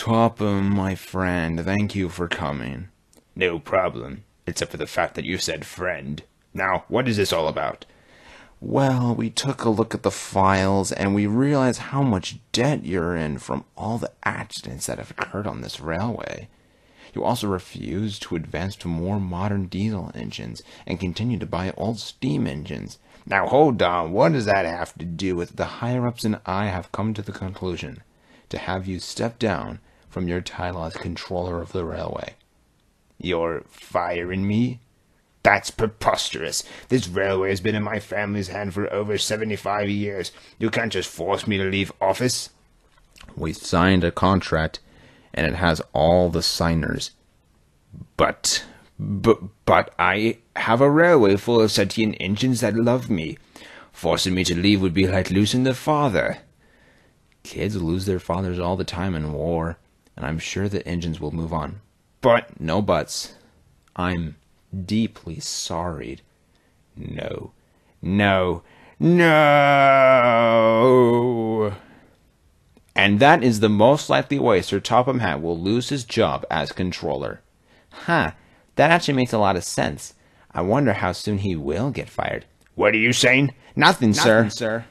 Topham, my friend, thank you for coming. No problem, except for the fact that you said friend. Now, what is this all about? Well, we took a look at the files and we realized how much debt you're in from all the accidents that have occurred on this railway. You also refused to advance to more modern diesel engines and continue to buy old steam engines. Now hold on, what does that have to do with The higher ups and I have come to the conclusion to have you step down from your title as controller of the railway. You're firing me? That's preposterous. This railway has been in my family's hand for over 75 years. You can't just force me to leave office. We signed a contract, and it has all the signers. But, but, but I have a railway full of sentient engines that love me. Forcing me to leave would be like losing the father. Kids lose their fathers all the time in war, and I'm sure the engines will move on. But, No buts. I'm deeply sorry. no, no, no. And that is the most likely way Sir Topham Hatt will lose his job as controller. Huh, that actually makes a lot of sense. I wonder how soon he will get fired. What are you saying? Nothing, sir. sir.